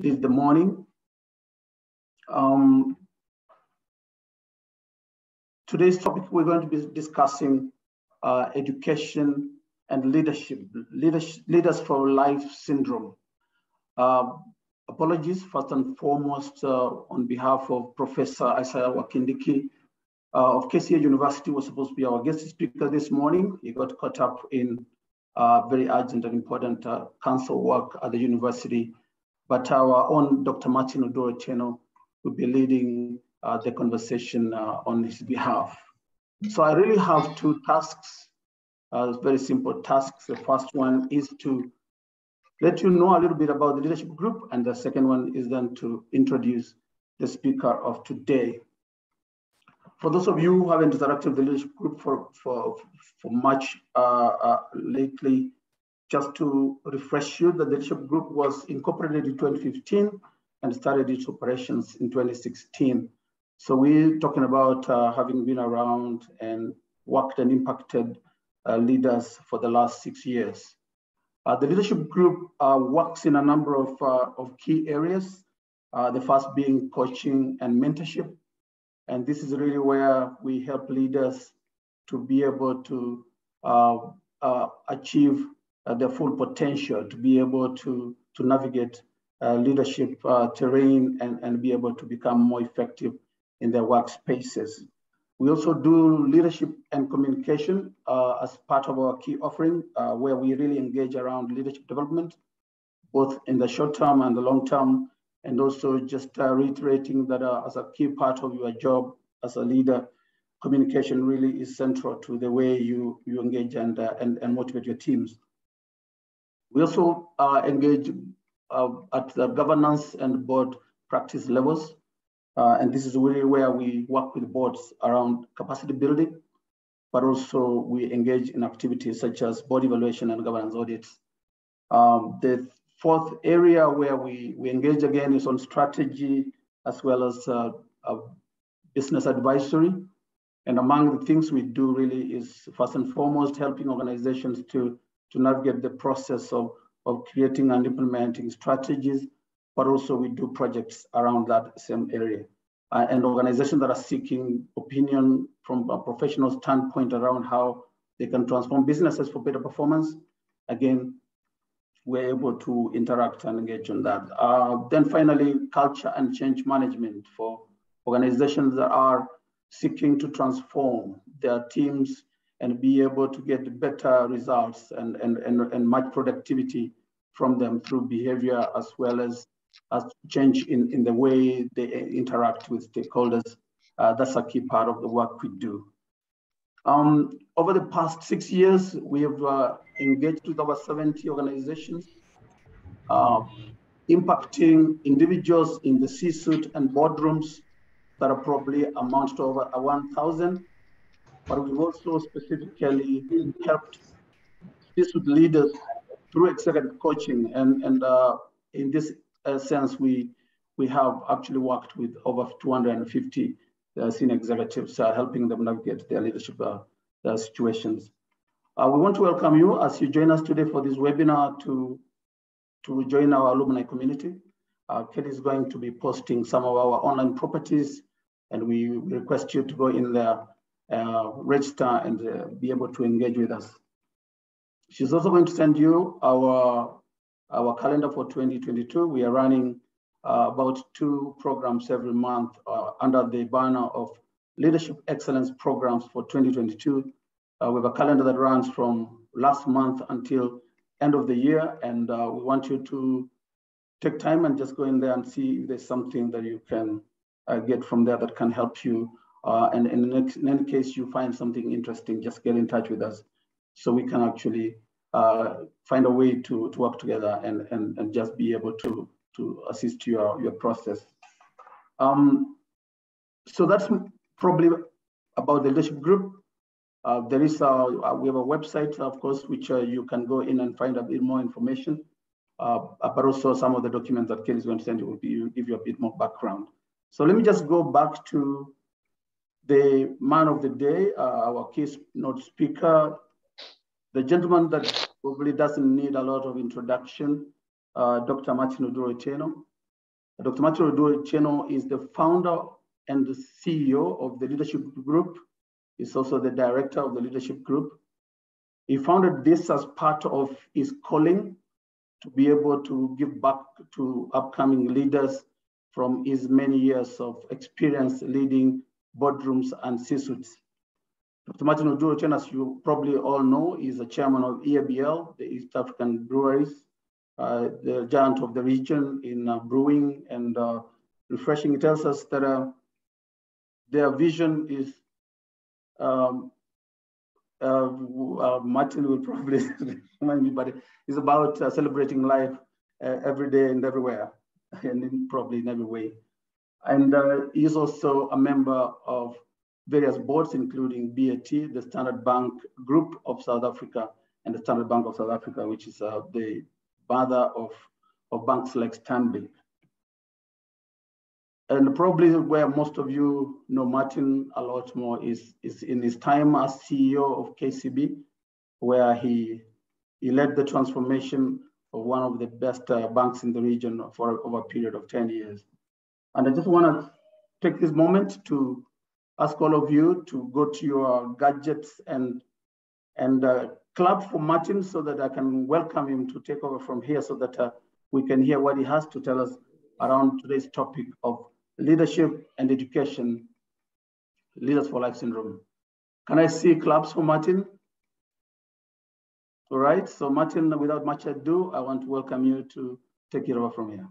It is the morning. Um, today's topic, we're going to be discussing uh, education and leadership, leadership, Leaders for Life syndrome. Uh, apologies, first and foremost, uh, on behalf of Professor Isaiah Wakindiki uh, of KCA University was supposed to be our guest speaker this morning. He got caught up in uh, very urgent and important uh, council work at the university. But our own Dr. Martin Oduor will be leading uh, the conversation uh, on his behalf. So I really have two tasks, uh, very simple tasks. The first one is to let you know a little bit about the leadership group, and the second one is then to introduce the speaker of today. For those of you who haven't interacted with the leadership group for, for, for much uh, uh, lately, just to refresh you, the leadership group was incorporated in 2015 and started its operations in 2016. So we're talking about uh, having been around and worked and impacted uh, leaders for the last six years. Uh, the leadership group uh, works in a number of, of key areas, the first being coaching and mentorship, and this is really where we help leaders to be able to uh, uh, achieve uh, their full potential, to be able to, to navigate uh, leadership uh, terrain and, and be able to become more effective in their workspaces. We also do leadership and communication uh, as part of our key offering, where we really engage around leadership development, both in the short term and the long term, and also just uh, reiterating that uh, as a key part of your job as a leader, communication really is central to the way you, you engage and, uh, and, and motivate your teams. We also uh, engage uh, at the governance and board practice levels. Uh, and this is really where we work with boards around capacity building, but also we engage in activities such as board evaluation and governance audits. Um, the fourth area where we, we engage again is on strategy as well as uh, business advisory. And among the things we do really is first and foremost helping organizations to, to navigate the process of, of creating and implementing strategies, but also we do projects around that same area. Uh, and organizations that are seeking opinion from a professional standpoint around how they can transform businesses for better performance. Again, we're able to interact and engage on that. Uh, then finally, culture and change management for organizations that are seeking to transform their teams and be able to get better results and, and, and, and much productivity from them through behavior as well as, as change in, in the way they interact with stakeholders. Uh, that's a key part of the work we do. Um, over the past six years, we have uh, engaged with over 70 organizations, uh, impacting individuals in the C-suite and boardrooms that are probably amount to over 1,000. But we've also specifically helped C-suite leaders through executive coaching. And, and uh, in this uh, sense, we, we have actually worked with over 250 uh, senior executives, uh, helping them navigate their leadership uh, situations. we want to welcome you as you join us today for this webinar to, to join our alumni community. Uh, is going to be posting some of our online properties and we request you to go in there, uh, register and uh, be able to engage with us. She's also going to send you our, our calendar for 2022. We are running uh, about two programs every month uh, under the banner of Leadership Excellence Programs for 2022. Uh, we have a calendar that runs from last month until end of the year, and uh, we want you to take time and just go in there and see if there's something that you can get from there that can help you. Uh, and, and in, in, any case you find something interesting, just get in touch with us so we can actually find a way to, to work together and, and, and just be able to to assist your, your process. Um, so that's probably about the leadership group. Uh, there is a, we have a website, of course, which uh, you can go in and find a bit more information. Uh, but also some of the documents that Kelly is going to send you will be, give you a bit more background. So let me just go back to the man of the day, uh, our keynote speaker, the gentleman that probably doesn't need a lot of introduction, uh, Dr. Martin Oduor Dr. Martin Oduor Otieno is the founder and the CEO of the leadership group. He's also the director of the leadership group. He founded this as part of his calling to be able to give back to upcoming leaders from his many years of experience leading boardrooms and C-suites. Dr. Martin Oduor Otieno, as you probably all know, is the chairman of EABL, the East African Breweries, uh, the giant of the region in uh, brewing and uh, refreshing. It tells us that uh, their vision is um, uh, uh, Martin will probably remind me, but it's about celebrating life every day and everywhere, and in, probably in every way. And uh, he's also a member of various boards, including BAT, the Standard Bank Group of South Africa, and the Standard Bank of South Africa, which is uh, the father of, of banks like Stanbic. And probably where most of you know Martin a lot more is, is in his time as CEO of KCB, where he, he led the transformation of one of the best uh, banks in the region for over a period of 10 years. And I just want to take this moment to ask all of you to go to your gadgets and, and uh, clap for Martin so that I can welcome him to take over from here so that uh, we can hear what he has to tell us around today's topic of leadership and education, Leaders for Life Syndrome. Can I see claps for Martin? All right, so Martin, without much ado, I want to welcome you to take it over from here.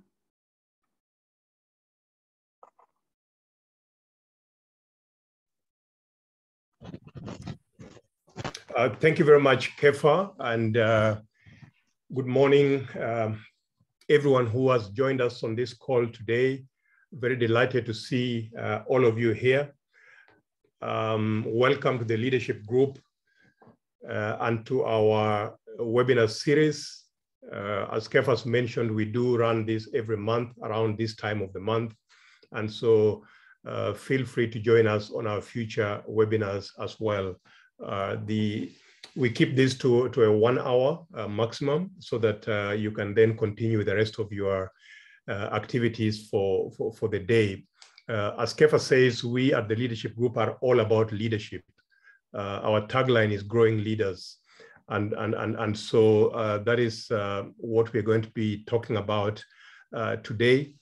Uh, thank you very much, Kefa, and uh, good morning, um, everyone who has joined us on this call today very delighted to see uh, all of you here. Um, welcome to the leadership group uh, and to our webinar series. Uh, as Kefas mentioned, we do run this every month around this time of the month. And so uh, feel free to join us on our future webinars as well. Uh, the we keep this to, to a one hour uh, maximum so that you can then continue the rest of your uh, activities for, for, for the day. Uh, as Kefa says, we at the leadership group are all about leadership. Uh, our tagline is growing leaders. And, and, and, and so that is what we're going to be talking about today.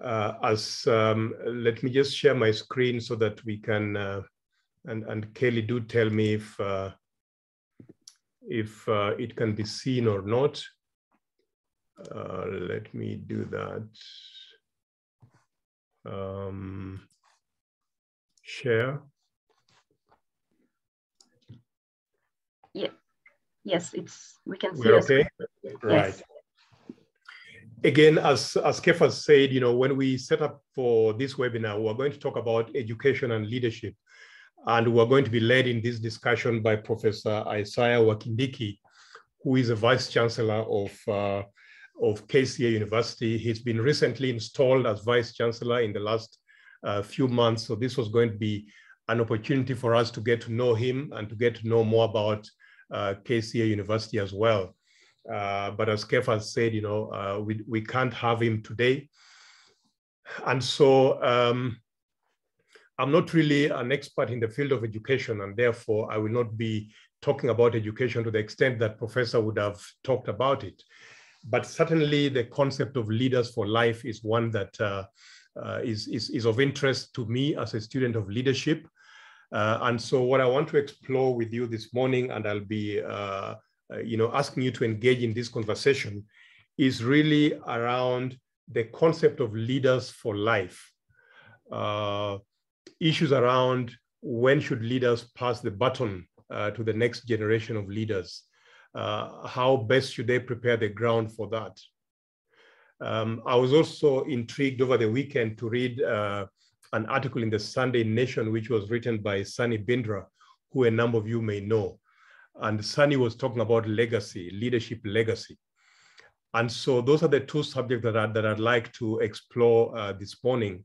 Uh, as um, let me just share my screen so that we can uh, and and Kelly do tell me if uh, if it can be seen or not. Uh, let me do that. Um, share. Yeah. Yes, it's we can see. We're okay. Right. Again, as as Kefa said, you know, when we set up for this webinar, we're going to talk about education and leadership, and we're going to be led in this discussion by Professor Isaiah Wakindiki, who is a vice chancellor of uh, of KCA University. He's been recently installed as Vice Chancellor in the last uh, few months. So this was going to be an opportunity for us to get to know him and to get to know more about uh, KCA University as well. Uh, but as Kefa said, you know, uh, we, we can't have him today. And so um, I'm not really an expert in the field of education, and therefore I will not be talking about education to the extent that Professor would have talked about it but certainly the concept of leaders for life is one that uh, uh, is is, is of interest to me as a student of leadership. Uh, and so what I want to explore with you this morning, and I'll be uh, you know, asking you to engage in this conversation, is really around the concept of leaders for life. Uh, issues around when should leaders pass the baton to the next generation of leaders uh, how best should they prepare the ground for that? Um, I was also intrigued over the weekend to read uh, an article in the Sunday Nation, which was written by Sunny Bindra, who a number of you may know. And Sunny was talking about legacy, leadership legacy. And so those are the two subjects that, I, that I'd like to explore uh, this morning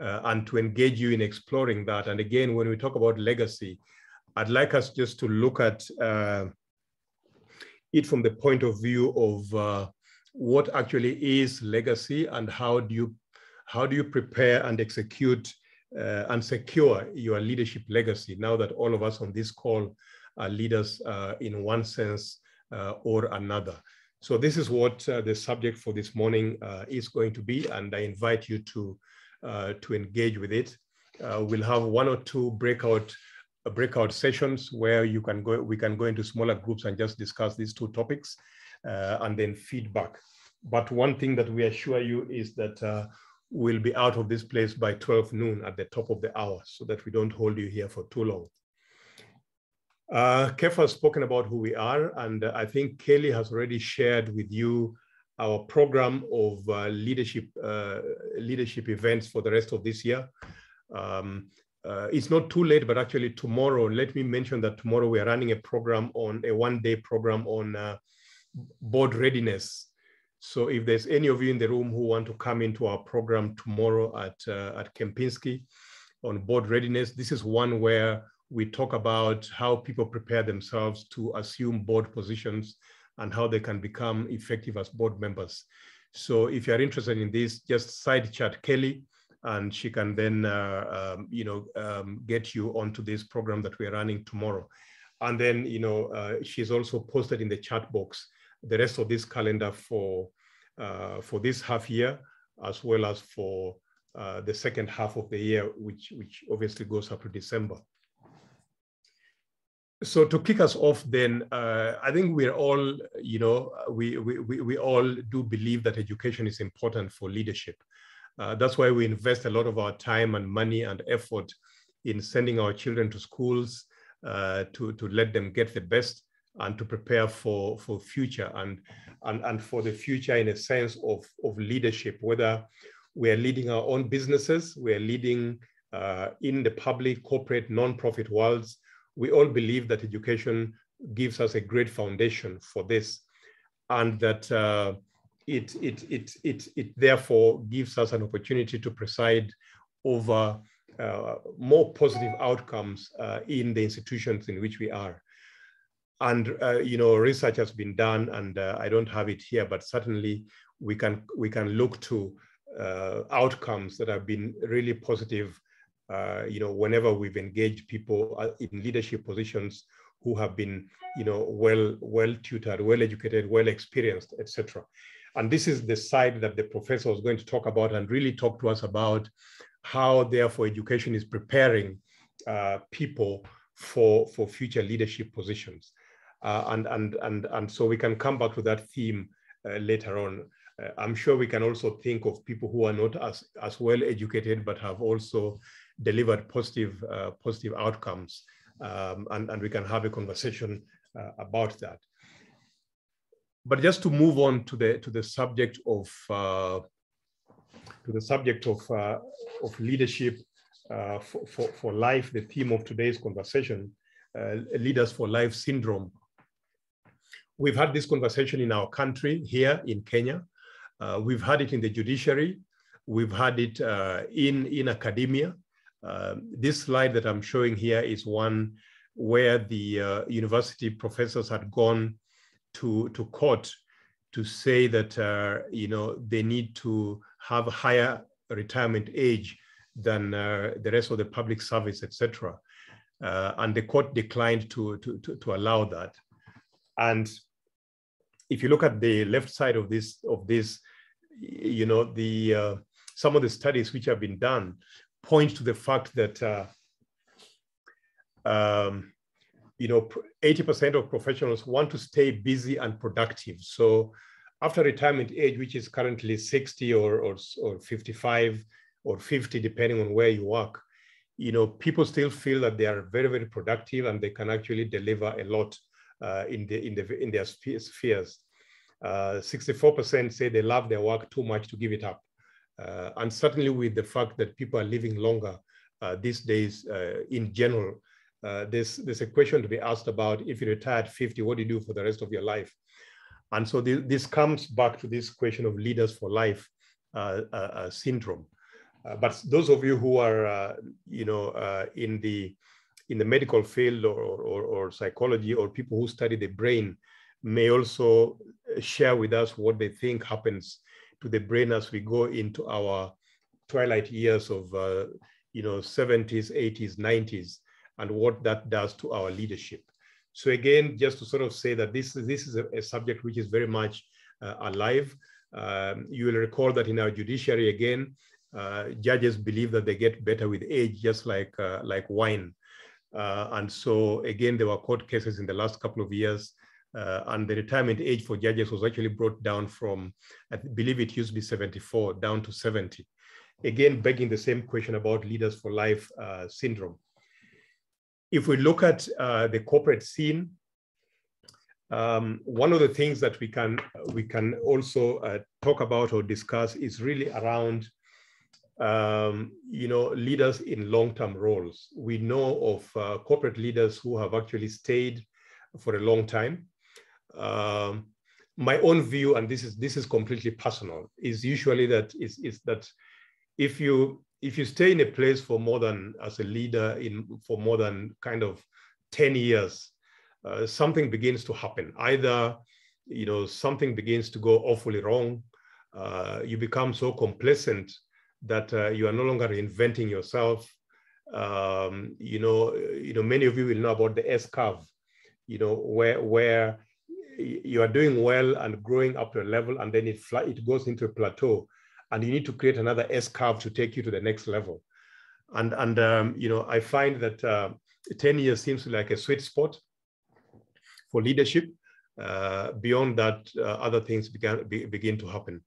uh, and to engage you in exploring that. And again, when we talk about legacy, I'd like us just to look at uh, it from the point of view of uh, what actually is legacy and how do you how do you prepare and execute uh, and secure your leadership legacy now that all of us on this call are leaders uh, in one sense uh, or another. So this is what uh, the subject for this morning uh, is going to be, and I invite you to, uh, to engage with it. we'll have one or two breakout breakout sessions where you can go, we can go into smaller groups and just discuss these two topics and then feedback. But one thing that we assure you is that we'll be out of this place by 12 noon at the top of the hour so that we don't hold you here for too long. Uh, has spoken about who we are, and uh, I think Kelly has already shared with you our program of uh, leadership uh, leadership events for the rest of this year. Um, uh, it's not too late, but actually tomorrow, let me mention that tomorrow we are running a program on a one-day program on uh, board readiness so if there's any of you in the room who want to come into our program tomorrow at, uh, at Kempinski on board readiness, this is one where we talk about how people prepare themselves to assume board positions and how they can become effective as board members. So if you're interested in this, just side chat Kelly and she can then, uh, um, you know, um, get you onto this program that we're running tomorrow. And then, you know, uh, she's also posted in the chat box the rest of this calendar for, uh, for this half year, as well as for uh, the second half of the year, which, which obviously goes up to December. So to kick us off then, uh, I think we're all, you know, we, we, we all do believe that education is important for leadership. Uh, that's why we invest a lot of our time and money and effort in sending our children to schools uh, to, to let them get the best and to prepare for, for future and, and, and for the future in a sense of, of leadership, whether we're leading our own businesses, we're leading uh, in the public, corporate, non-profit worlds. We all believe that education gives us a great foundation for this and that uh, it, it, it, it, it therefore gives us an opportunity to preside over uh, more positive outcomes uh, in the institutions in which we are. And uh, you know research has been done and uh, i don't have it here but certainly we can we can look to uh, outcomes that have been really positive uh, you know whenever we've engaged people uh, in leadership positions who have been you know well well tutored well educated well experienced etc and this is the side that the professor is going to talk about and really talk to us about how therefore education is preparing uh, people for for future leadership positions uh, and, and, and, and so we can come back to that theme uh, later on. Uh, I'm sure we can also think of people who are not as, as well educated, but have also delivered positive, positive outcomes. Um, and, and we can have a conversation about that. But just to move on to the, to the subject of to the subject of, uh, of leadership uh, for, for, for, life, the theme of today's conversation, uh, Leaders for Life syndrome, We've had this conversation in our country here in Kenya. Uh, we've had it in the judiciary. We've had it uh, in, in academia. Uh, this slide that I'm showing here is one where the uh, university professors had gone to, to court to say that uh, you know they need to have a higher retirement age than uh, the rest of the public service, etc. and the court declined to, to, to, to allow that. And if you look at the left side of this, of this, you know, the uh, some of the studies which have been done point to the fact that uh, um, you know 80% of professionals want to stay busy and productive. So after retirement age, which is currently 60 or, or, or 55 or 50, depending on where you work, you know, people still feel that they are very, very productive and they can actually deliver a lot uh, in, the, in, the, in their spheres. 64% uh, say they love their work too much to give it up. Uh, and certainly with the fact that people are living longer uh, these days in general, there's, there's a question to be asked about if you retire at 50, what do you do for the rest of your life? And so th this comes back to this question of leaders for life uh, uh, syndrome. Uh, but those of you who are, you know, in the in the medical field or, or, or, psychology or people who study the brain may also share with us what they think happens to the brain as we go into our twilight years of, uh, you know, 70s, 80s, 90s, and what that does to our leadership. So again, just to sort of say that this, this is a, a subject which is very much uh, alive. Um, you will recall that in our judiciary, again, uh, judges believe that they get better with age, just like, uh, like wine. Uh, and so again, there were court cases in the last couple of years uh, and the retirement age for judges was actually brought down from, I believe it used to be 74, down to 70. Again, begging the same question about leaders for life uh, syndrome. If we look at uh, the corporate scene, um, one of the things that we can we can also uh, talk about or discuss is really around um, you know leaders in long-term roles. We know of uh, corporate leaders who have actually stayed for a long time. Um, my own view, and this is this is completely personal, is usually that is, is that if you if you stay in a place for more than as a leader in for more than kind of 10 years, uh, something begins to happen. Either you know something begins to go awfully wrong, uh, you become so complacent that uh, you are no longer reinventing yourself. Um, you know, you know, many of you will know about the S curve. You know, where where you are doing well and growing up to a level, and then it it goes into a plateau, and you need to create another S curve to take you to the next level. And and um, you know, I find that uh, ten years seems like a sweet spot for leadership. Uh, beyond that, uh, other things began be, begin to happen.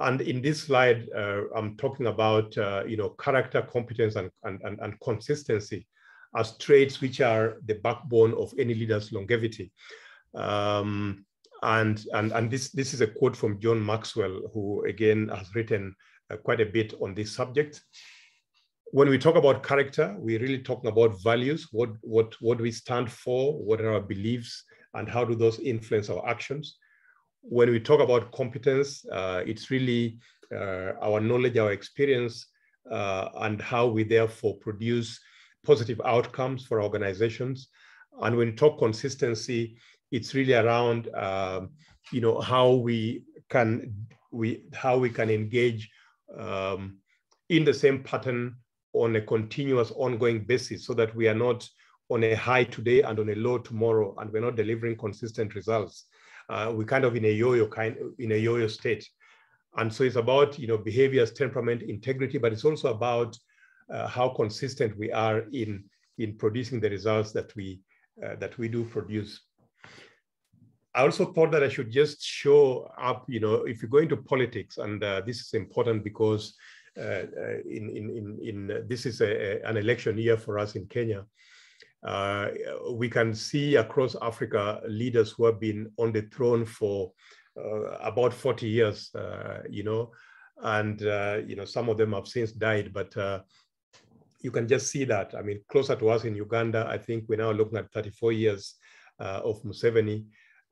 And in this slide, uh, I'm talking about uh, you know character, competence, and, and, and, and consistency as traits which are the backbone of any leader's longevity. Um, and and, and this, this is a quote from John Maxwell, who again has written uh, quite a bit on this subject. When we talk about character, we're really talking about values, what, what, what we stand for, what are our beliefs, and how do those influence our actions. When we talk about competence, uh, it's really uh, our knowledge, our experience, uh, and how we therefore produce positive outcomes for organizations. And when we talk consistency, it's really around um, you know how we can we how we can engage um, in the same pattern on a continuous ongoing basis so that we are not on a high today and on a low tomorrow and we're not delivering consistent results. Uh, we're kind of in a yo-yo kind in a yo-yo state. And so it's about you know behaviors temperament integrity but it's also about uh, how consistent we are in in producing the results that we uh, that we do produce I also thought that I should just show up, you know, if you go into politics, and uh, this is important because uh, uh in, in, in, in uh, this is a, an election year for us in Kenya. Uh, we can see across Africa leaders who have been on the throne for uh, about 40 years, you know, and, you know, some of them have since died, but you can just see that. I mean, closer to us in Uganda, I think we're now looking at 34 years of Museveni.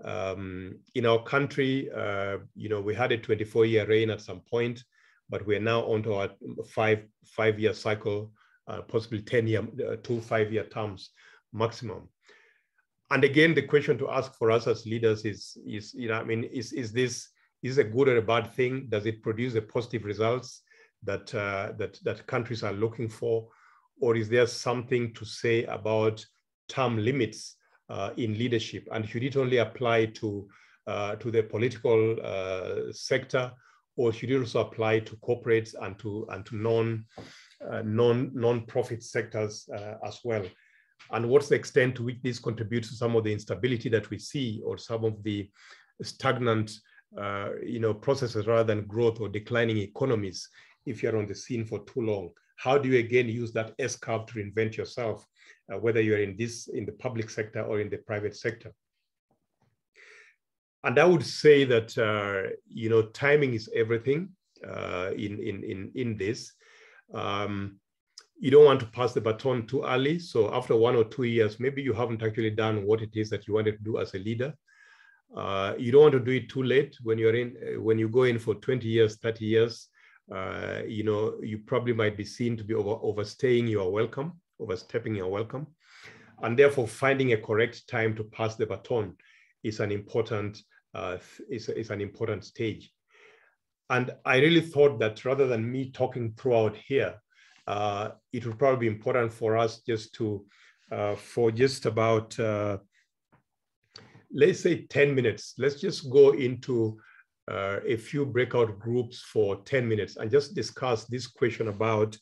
Um, in our country, uh, you know, we had a 24-year reign at some point, but we're now onto our five five-year cycle, uh, possibly 10-year, uh, two five-year terms maximum. And again, the question to ask for us as leaders is, is you know, I mean, is is this is a good or a bad thing? Does it produce the positive results that uh, that that countries are looking for, or is there something to say about term limits? Uh, in leadership? And should it only apply to, uh, to the political uh, sector, or should it also apply to corporates and to, and to non, non, non-profit sectors as well? And what's the extent to which this contributes to some of the instability that we see or some of the stagnant uh, you know, processes rather than growth or declining economies if you're on the scene for too long? How do you again use that S curve to reinvent yourself uh, whether you're in this in the public sector or in the private sector. And I would say that uh, you know timing is everything uh, in in in in this. Um, you don't want to pass the baton too early. So after one or two years, maybe you haven't actually done what it is that you wanted to do as a leader. Uh, you don't want to do it too late when you're in when you go in for 20 years, 30 years. Uh, you know, you probably might be seen to be over, overstaying your welcome overstepping your welcome. And therefore, finding a correct time to pass the baton is an important, uh, is, is an important stage. And I really thought that rather than me talking throughout here, uh, it would probably be important for us just to, uh, for just about, uh, let's say 10 minutes, let's just go into uh, a few breakout groups for 10 minutes and just discuss this question about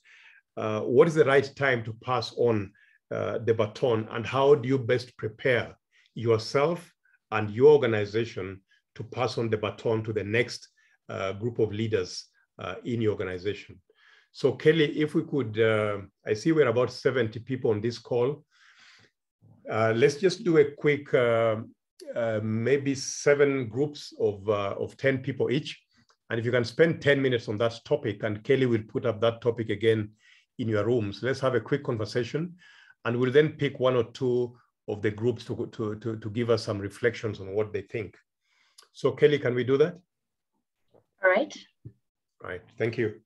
uh, what is the right time to pass on uh, the baton and how do you best prepare yourself and your organization to pass on the baton to the next uh, group of leaders uh, in your organization. So Kelly, if we could, uh, I see we're about 70 people on this call. Let's just do a quick, maybe seven groups of, of 10 people each. And if you can spend 10 minutes on that topic, and Kelly will put up that topic again in your rooms, let's have a quick conversation. And we'll then pick one or two of the groups to, to, to, to give us some reflections on what they think. So Kelly, can we do that? All right. All right, thank you.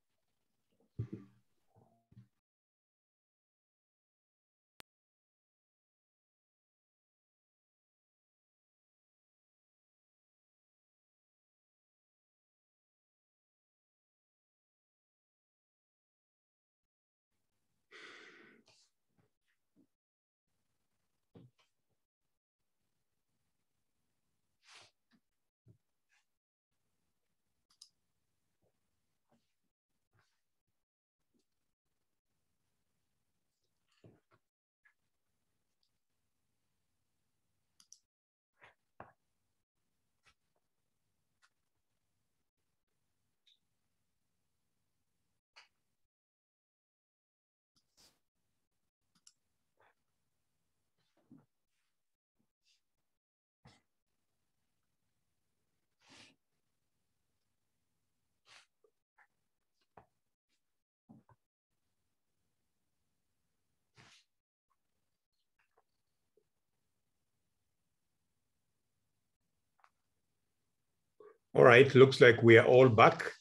All right, looks like we are all back.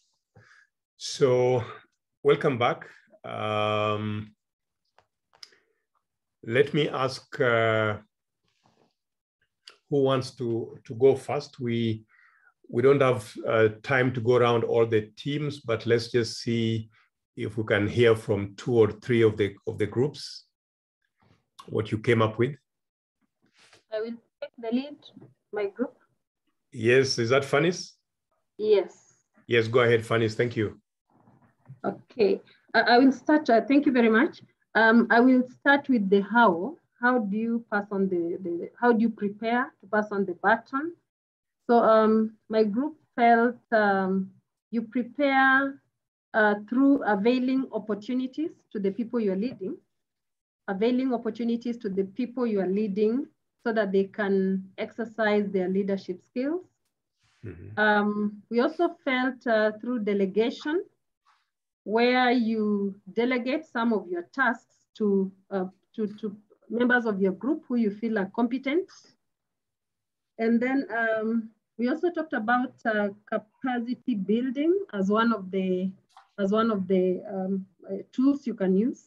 So welcome back. Um, let me ask uh, who wants to, to go first. We, we don't have uh, time to go around all the teams, but let's just see if we can hear from two or three of the, of the groups, what you came up with. I will take the lead, my group. Yes, is that Fanis? Yes. Yes, go ahead, Fanis. Thank you. Okay, I, will start. Uh, thank you very much. Um, I will start with the how. How do you pass on the, the how do you prepare to pass on the baton? So um, my group felt um, you prepare uh, through availing opportunities to the people you're leading, availing opportunities to the people you are leading so that they can exercise their leadership skills Mm-hmm. Um, we also felt uh, through delegation, where you delegate some of your tasks to, uh, to, to members of your group who you feel are competent. And then um, we also talked about uh, capacity building as one of the as one of the um, uh, tools you can use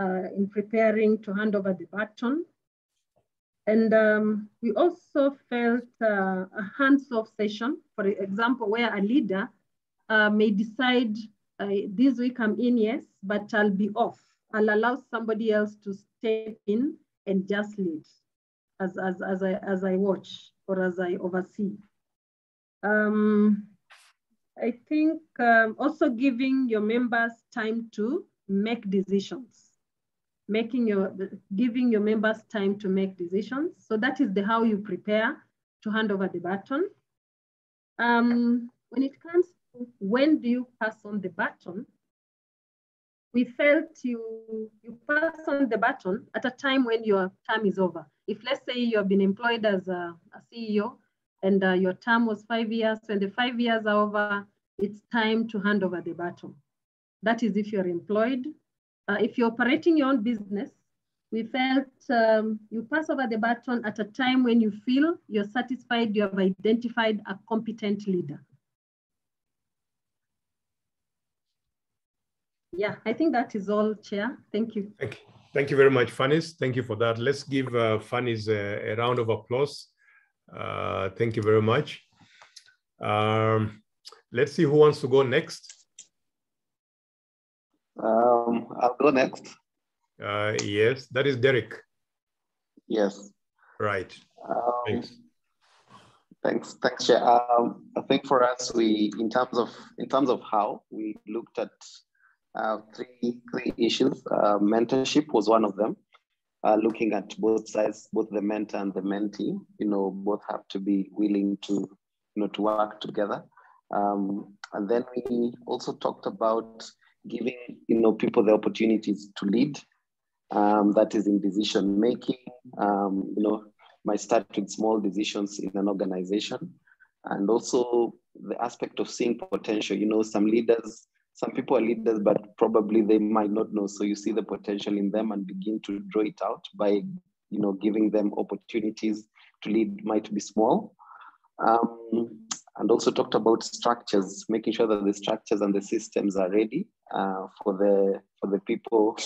uh, in preparing to hand over the baton. And um, we also felt uh, a hands-off session, for example, where a leader uh, may decide uh, this week I'm in, yes, but I'll be off. I'll allow somebody else to step in and just lead as, as, as, I, as I watch or as I oversee. Um, I think um, also giving your members time to make decisions making your, giving your members time to make decisions. So that is the how you prepare to hand over the baton. Um, when it comes to when do you pass on the baton, we felt you, you pass on the baton at a time when your term is over. If let's say you have been employed as a, a CEO and uh, your term was five years, when the five years are over, it's time to hand over the baton. That is if you're employed uh, if you're operating your own business, we felt um, you pass over the baton at a time when you feel you're satisfied you have identified a competent leader. Yeah, I think that is all, Chair. Thank you. Thank you, Thank you very much, Fanis. Thank you for that. Let's give uh, Fanis a, a, round of applause. Uh, thank you very much. Um, Let's see who wants to go next. Um, I'll go next. Uh, yes, that is Derek. Yes. Right. Um, Thanks. Thanks, thanks, Chair. Um, I think for us, we in terms of in terms of how we looked at uh, three three issues. Uh, mentorship was one of them. Uh, looking at both sides, both the mentor and the mentee. You know, both have to be willing to you know to work together. Um, and then we also talked about giving you know people the opportunities to lead. Um, that is in decision making. Um, you know, might start with small decisions in an organization, and also the aspect of seeing potential. You know, some leaders, some people are leaders, but probably they might not know. So you see the potential in them and begin to draw it out by you know giving them opportunities to lead. Might be small. Um, and also talked about structures, making sure that the structures and the systems are ready uh, for the for the people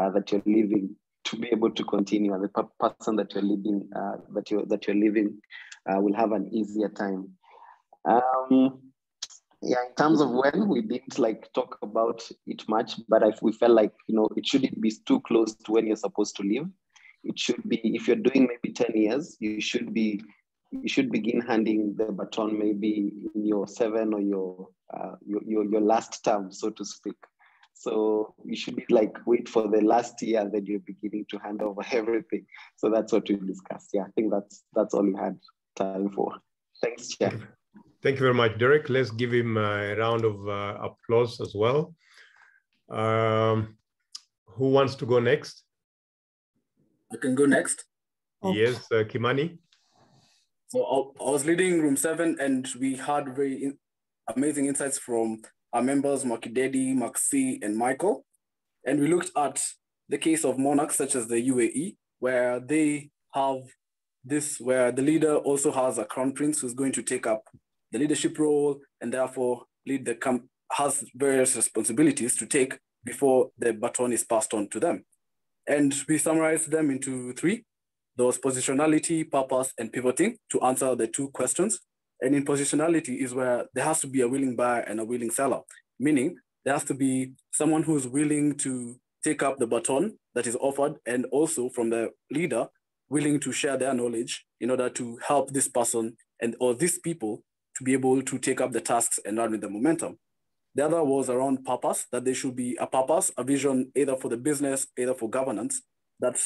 uh, that you're leaving to be able to continue. And the person that you're leading, uh, that you that you're leaving, uh, will have an easier time. Um, yeah, in terms of when we didn't like talk about it much, but I, we felt like you know it shouldn't be too close to when you're supposed to leave. It should be if you're doing maybe ten years, you should be you should begin handing the baton maybe in your seven or your, uh, your, your, your last term, so to speak. So you should be like wait for the last year that you're beginning to hand over everything. So that's what we discussed. Yeah, I think that's that's all we had time for. Thanks, Chair. Thank you very much, Derek. Let's give him a round of uh, applause as well. Um, who wants to go next? I can go next. Yes, uh, Kimani. So I, was leading room seven and we had very in, amazing insights from our members, Makidedi, Maxi, and Michael. And we looked at the case of monarchs such as the UAE, where they have this, where the leader also has a crown prince who's going to take up the leadership role and therefore lead the camp, has various responsibilities to take before the baton is passed on to them. And we summarized them into three. There was positionality, purpose, and pivoting to answer the two questions. And in positionality is where there has to be a willing buyer and a willing seller, meaning there has to be someone who's willing to take up the baton that is offered and also from the leader willing to share their knowledge in order to help this person and or these people to be able to take up the tasks and run with the momentum. The other was around purpose, that there should be a purpose, a vision, either for the business, either for governance, that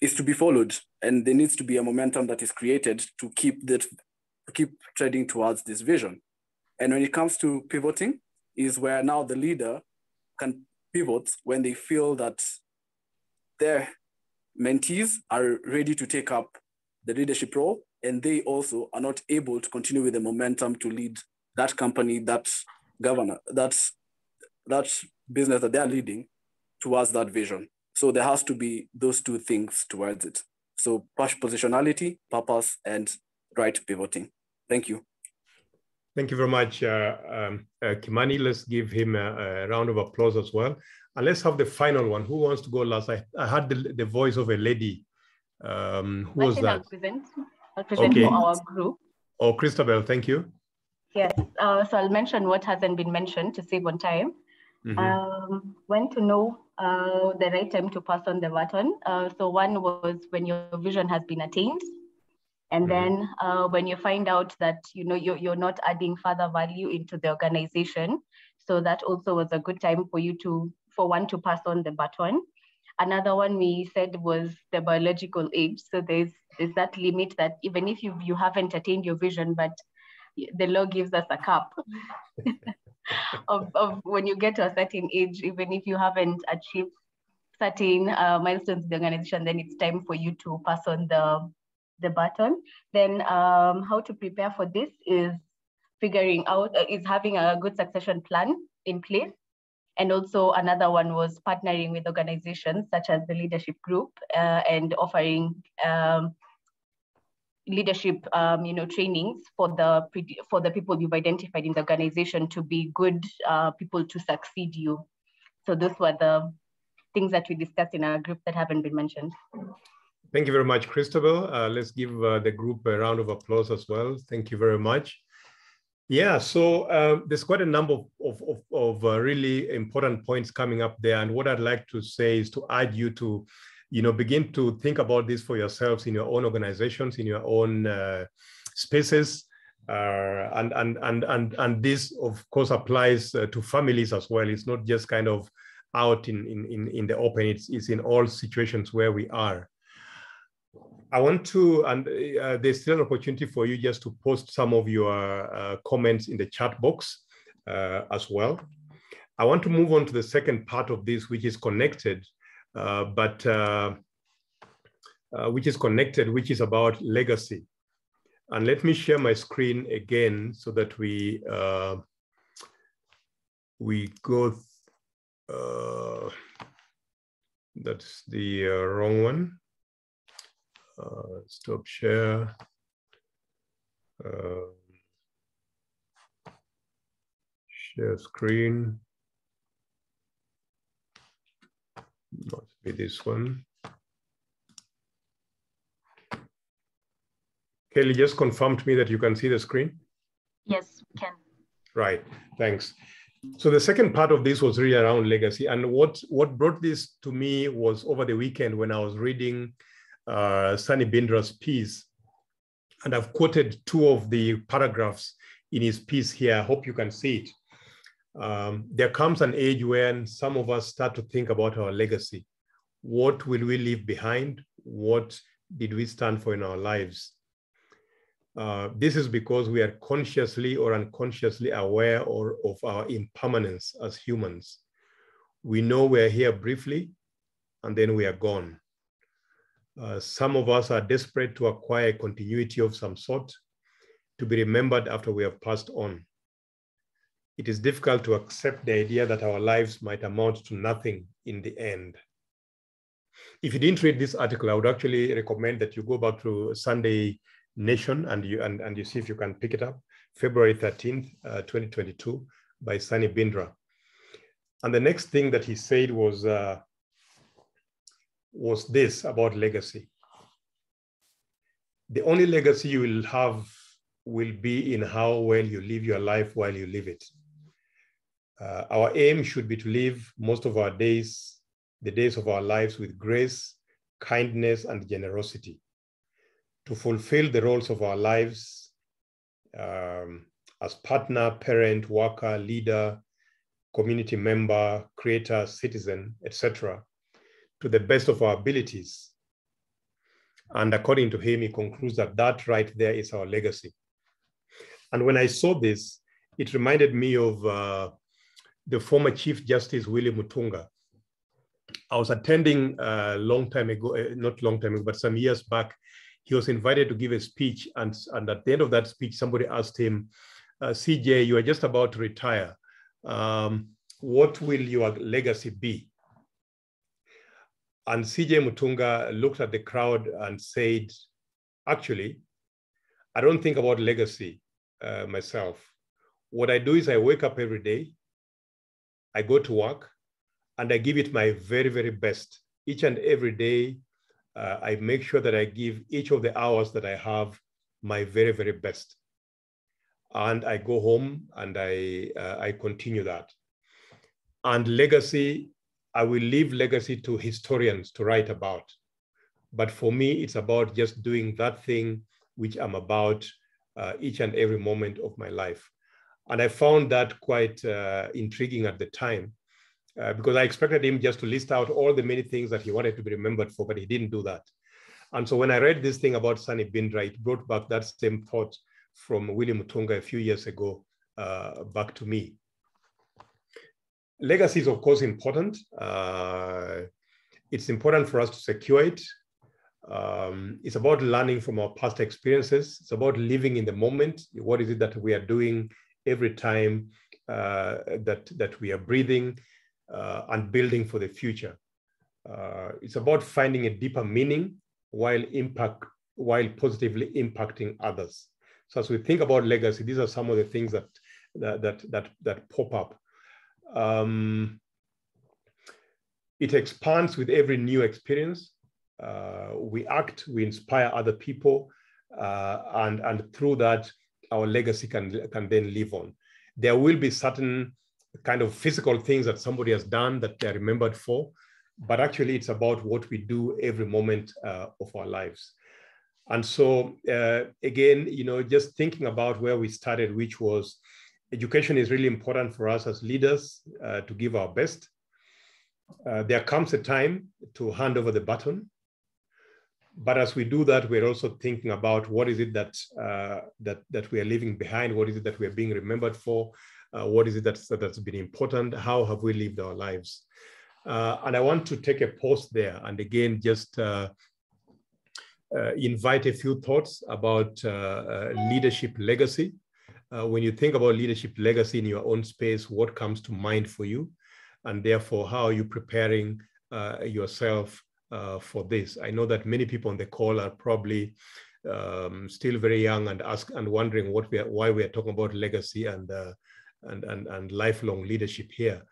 is to be followed. And there needs to be a momentum that is created to keep that keep treading towards this vision. And when it comes to pivoting, is where now the leader can pivot when they feel that their mentees are ready to take up the leadership role and they also are not able to continue with the momentum to lead that company, that governor, that's that business that they're leading towards that vision. So there has to be those two things towards it. So push positionality, purpose, and right pivoting. Thank you. Thank you very much, uh, um, uh, Kimani. Let's give him a, a, round of applause as well. And let's have the final one. Who wants to go last? I, I had the, the voice of a lady. Um, who I was that? I'll present, I'll present okay. for our group. Oh, Christabel, thank you. Yes, uh, so I'll mention what hasn't been mentioned to save on time. Mm -hmm. um, when to know uh, the right time to pass on the baton. Uh, so one was when your vision has been attained. And mm-hmm. then uh, when you find out that you know you're, you're not adding further value into the organization, so that also was a good time for you to for one to pass on the baton. Another one we said was the biological age. So there's there's that limit that even if you you haven't attained your vision, but the law gives us a cap. of, of when you get to a certain age, even if you haven't achieved certain uh, milestones in the organization, then it's time for you to pass on the, the baton. Then um, how to prepare for this is figuring out, uh, is having a good succession plan in place. And also another one was partnering with organizations such as the leadership group uh, and offering um, leadership um, you know trainings for the for the people you've identified in the organization to be good uh, people to succeed you. So those were the things that we discussed in our group that haven't been mentioned. Thank you very much christabel. Uh, let's give uh, the group a round of applause as well. Thank you very much. Yeah, so uh, there's quite a number of, of, of, uh, really important points coming up there. And what I'd like to say is to add you to, you know, begin to think about this for yourselves in your own organizations, in your own uh, spaces. Uh, and, and, and, and, and this, of course, applies uh, to families as well. It's not just kind of out in, in, in the open, it's, it's in all situations where we are. I want to, and uh, there's still an opportunity for you just to post some of your uh, comments in the chat box uh, as well. I want to move on to the second part of this, which is connected, but uh, uh, which is connected, which is about legacy. And let me share my screen again so that we we go. that's the wrong one uh, stop share. Uh, share screen. Must be this one. Kelly, just confirmed me that you can see the screen. Yes, we can. Right, thanks. So the second part of this was really around legacy. And what, what brought this to me was over the weekend when I was reading uh, Sunny Bindra's piece. And I've quoted two of the paragraphs in his piece here. I hope you can see it. Um, there comes an age when some of us start to think about our legacy. What will we leave behind? What did we stand for in our lives? Uh, this is because we are consciously or unconsciously aware or, of our impermanence as humans. We know we're here briefly and then we are gone. Uh, some of us are desperate to acquire continuity of some sort to be remembered after we have passed on. It is difficult to accept the idea that our lives might amount to nothing in the end. If you didn't read this article, I would actually recommend that you go back to Sunday Nation and you, and, and you see if you can pick it up, February 13th, uh, 2022 by Sunny Bindra. And the next thing that he said was, uh, was this about legacy. The only legacy you will have will be in how well you live your life while you live it. Uh, our aim should be to live most of our days, the days of our lives with grace, kindness, and generosity, to fulfill the roles of our lives um, as partner, parent, worker, leader, community member, creator, citizen, etc., to the best of our abilities. And according to him, he concludes that that right there is our legacy. And when I saw this, it reminded me of uh, the former Chief Justice William Mutunga. I was attending a long time ago, uh, not long time ago, but some years back, he was invited to give a speech. And, and at the end of that speech, somebody asked him, uh, CJ, you are just about to retire. Um, what will your legacy be? And CJ Mutunga looked at the crowd and said, actually, I don't think about legacy uh, myself. What I do is I wake up every day, I go to work, and I give it my very, very best. Each and every day, uh, I make sure that I give each of the hours that I have my very, very best. And I go home and I, uh, I continue that. And legacy I will leave legacy to historians to write about. But for me, it's about just doing that thing which I'm about uh, each and every moment of my life. And I found that quite uh, intriguing at the time uh, because I expected him just to list out all the many things that he wanted to be remembered for, but he didn't do that. And so when I read this thing about Sunny Bindra, it brought back that same thought from William Mutunga a few years ago uh, back to me. Legacy is, of course, important. Uh, it's important for us to secure it. Um, it's about learning from our past experiences. It's about living in the moment. What is it that we are doing every time uh, that, that we are breathing uh, and building for the future? Uh, it's about finding a deeper meaning while impact while positively impacting others. So as we think about legacy, these are some of the things that that that that, that pop up um, it expands with every new experience. Uh, we act, we inspire other people, uh, and, and through that, our legacy can, can then live on. There will be certain kind of physical things that somebody has done that they're remembered for, but actually it's about what we do every moment uh, of our lives. And so uh, again, you know, just thinking about where we started, which was education is really important for us as leaders uh, to give our best. Uh, there comes a time to hand over the baton. But as we do that, we're also thinking about what is it that, uh, that, that we are leaving behind? What is it that we are being remembered for? Uh, what is it that's, that's been important? How have we lived our lives? Uh, and I want to take a pause there and again, just uh, uh, invite a few thoughts about leadership legacy. when you think about leadership legacy in your own space, what comes to mind for you? And therefore, how are you preparing yourself for this? I know that many people on the call are probably um, still very young and ask and wondering what we are, why we are talking about legacy and uh, and, and, and lifelong leadership here.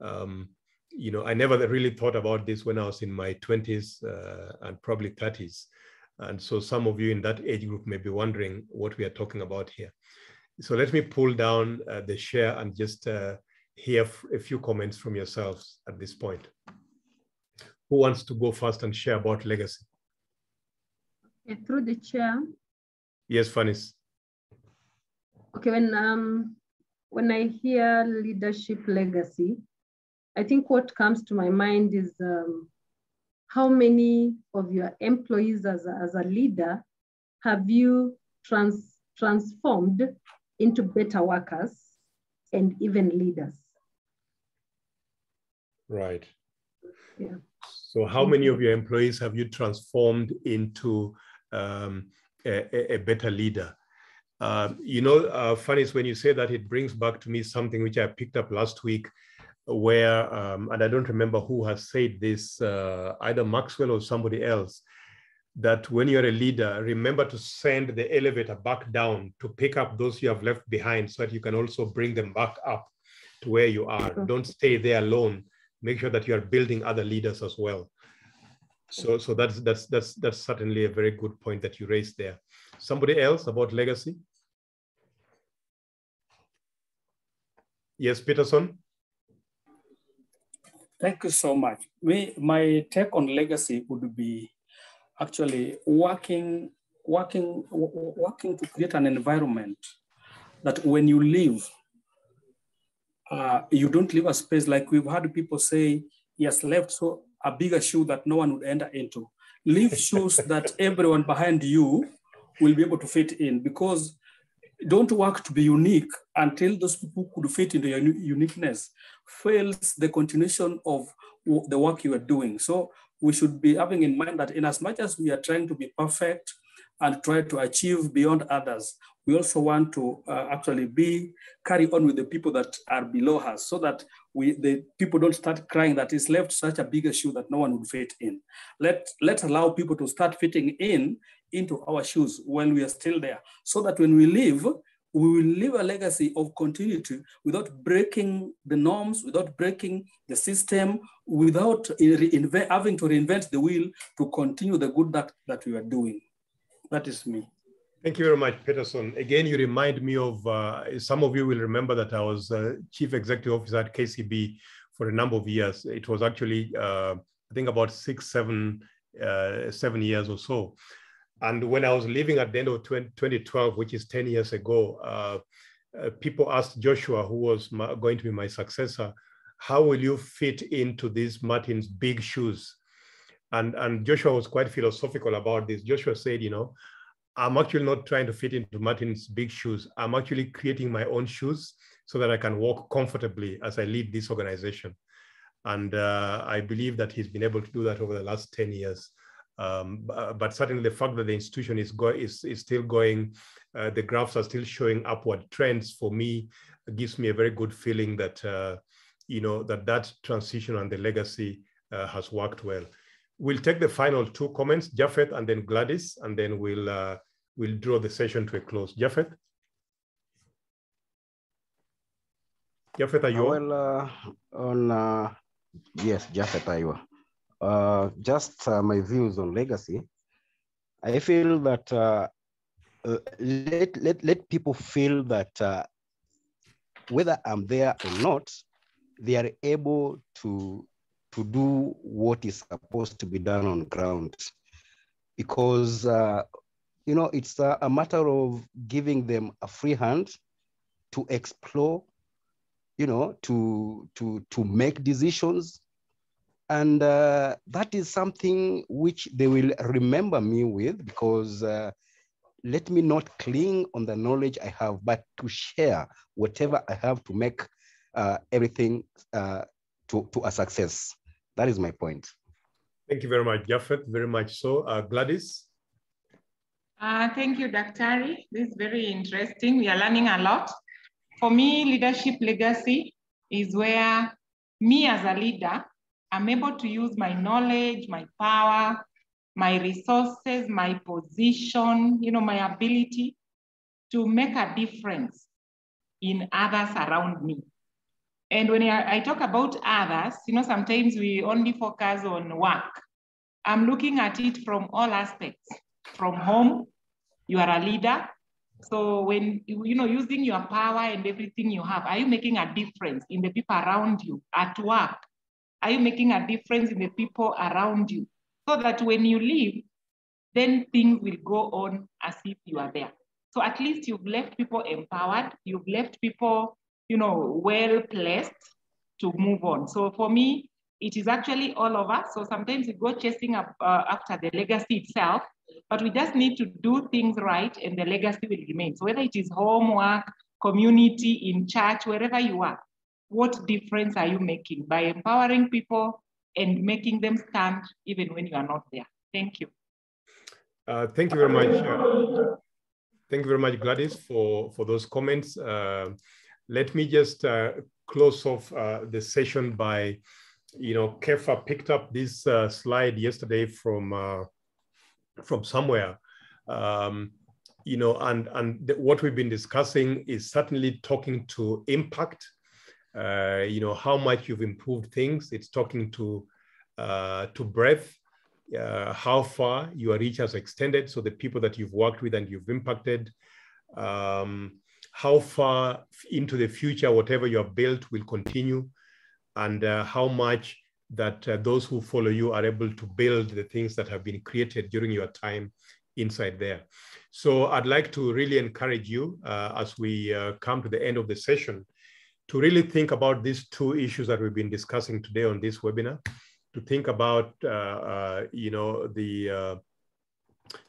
Um, you know, I never really thought about this when I was in my 20s uh, and probably 30s. And so some of you in that age group may be wondering what we are talking about here. So let me pull down uh, the share and just uh, hear a few comments from yourselves at this point. Who wants to go first and share about legacy? Okay, through the chair. Yes, Fanis. Okay, when um, when I hear leadership legacy, I think what comes to my mind is um, how many of your employees as a, as a leader have you trans, transformed into better workers and even leaders? Right. Yeah. So how many of your employees have you transformed into um, a, a, better leader? Uh, you know, uh, funny is when you say that, it brings back to me something which I picked up last week, where, um, and I don't remember who has said this, uh, either Maxwell or somebody else, that when you're a leader, remember to send the elevator back down to pick up those you have left behind so that you can also bring them back up to where you are. Don't stay there alone. Make sure that you are building other leaders as well. So, so that's that's that's that's certainly a very good point that you raised there. Somebody else about legacy? Yes, Peterson. Thank you so much. Me, my take on legacy would be actually working, working, working to create an environment that when you leave, uh, you don't leave a space like we've had people say he has left so a bigger shoe that no one would enter into. Leave shoes that everyone behind you will be able to fit in because don't work to be unique until those people could fit into your uniqueness fails the continuation of the work you are doing. So we should be having in mind that in as much as we are trying to be perfect and try to achieve beyond others, we also want to uh, actually be carry on with the people that are below us so that we the people don't start crying that is left such a bigger shoe that no one would fit in. Let, let's allow people to start fitting in into our shoes when we are still there, so that when we leave, we will leave a legacy of continuity without breaking the norms, without breaking the system, without having to reinvent the wheel to continue the good that, that we are doing. That is me. Thank you very much, Peterson. Again, you remind me of, uh, some of you will remember that I was uh, Chief Executive Officer at KCB for a number of years. It was actually, uh, I think about six, seven, uh, seven years or so. And when I was leaving at the end of 20, 2012, which is 10 years ago, uh, uh, people asked Joshua, who was my, going to be my successor, how will you fit into these Martin's big shoes? And, and Joshua was quite philosophical about this. Joshua said, you know, I'm actually not trying to fit into Martin's big shoes. I'm actually creating my own shoes so that I can walk comfortably as I lead this organization. And uh, I believe that he's been able to do that over the last 10 years. Um, but certainly the fact that the institution is, go is, is still going, uh, the graphs are still showing upward trends for me, gives me a very good feeling that, uh, you know, that that transition and the legacy uh, has worked well. We'll take the final two comments, Japheth and then Gladys, and then we'll, uh, we'll draw the session to a close. Japheth? Japheth, are you Well, uh, on, uh, yes, Japheth Aiwa uh, just uh, my views on legacy, I feel that uh, uh, let, let, let people feel that uh, whether I'm there or not, they are able to, to do what is supposed to be done on ground. Because, uh, you know, it's a, a matter of giving them a free hand to explore, you know, to, to, to make decisions. And uh, that is something which they will remember me with because uh, let me not cling on the knowledge I have, but to share whatever I have to make uh, everything uh, to, to a success. That is my point. Thank you very much, Japheth. Very much so. Uh, Gladys? Uh, thank you, Daktari. This is very interesting. We are learning a lot. For me, leadership legacy is where me as a leader, I'm able to use my knowledge, my power, my resources, my position, you know, my ability to make a difference in others around me. And when I, talk about others, you know, sometimes we only focus on work. I'm looking at it from all aspects. From home, you are a leader. So when, you know, using your power and everything you have, are you making a difference in the people around you? At work, are you making a difference in the people around you? so that when you leave, then things will go on as if you are there. So at least you've left people empowered, you've left people, you know, well placed to move on. So for me, it is actually all of us. So sometimes we go chasing up, uh, after the legacy itself, but we just need to do things right and the legacy will remain. So whether it is homework, community, in church, wherever you are, what difference are you making by empowering people and making them stand even when you are not there. Thank you. Uh, thank you very much. Uh, thank you very much, Gladys, for, for those comments. Uh, let me just uh, close off uh, the session by, you know, Kefa picked up this uh, slide yesterday from, from somewhere. Um, you know, and, and what we've been discussing is certainly talking to impact uh, you know, how much you've improved things. It's talking to, uh, to breadth, uh, how far your reach has extended. So the people that you've worked with and you've impacted, um, how far into the future, whatever you have built will continue, and uh, how much that uh, those who follow you are able to build the things that have been created during your time inside there. So I'd like to really encourage you uh, as we come to the end of the session to really think about these two issues that we've been discussing today on this webinar, to think about, uh, uh, you know, the uh,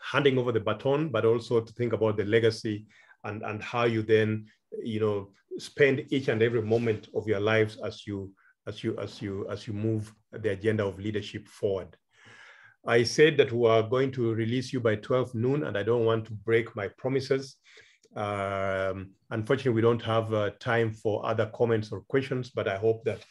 handing over the baton, but also to think about the legacy and, and how you then, you know, spend each and every moment of your lives as you, as you, as you, as you move the agenda of leadership forward. I said that we are going to release you by 12 noon, and I don't want to break my promises. Um, unfortunately, we don't have uh, time for other comments or questions, but I hope that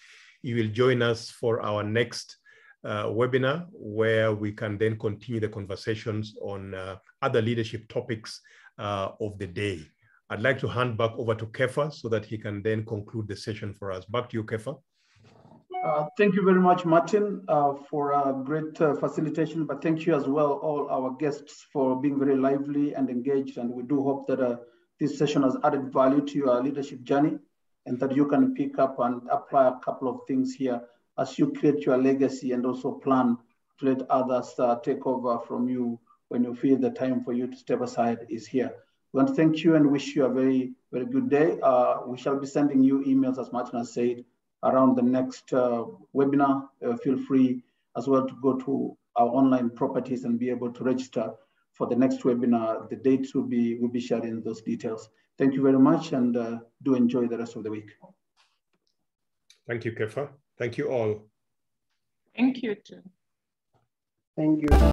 you will join us for our next uh, webinar where we can then continue the conversations on uh, other leadership topics uh, of the day. I'd like to hand back over to Kefa so that he can then conclude the session for us. Back to you, Kefa. Uh, thank you very much, Martin, uh, for a great uh, facilitation, but thank you as well, all our guests for being very lively and engaged. And we do hope that uh, this session has added value to your leadership journey and that you can pick up and apply a couple of things here as you create your legacy and also plan to let others uh, take over from you when you feel the time for you to step aside is here. We want to thank you and wish you a very, very good day. We shall be sending you emails, as Martin has said, around the next uh, webinar. Uh, feel free as well to go to our online properties and be able to register for the next webinar. The dates will be, will be sharing those details. Thank you very much and uh, do enjoy the rest of the week. Thank you, Kefa. Thank you all. Thank you too. Thank you.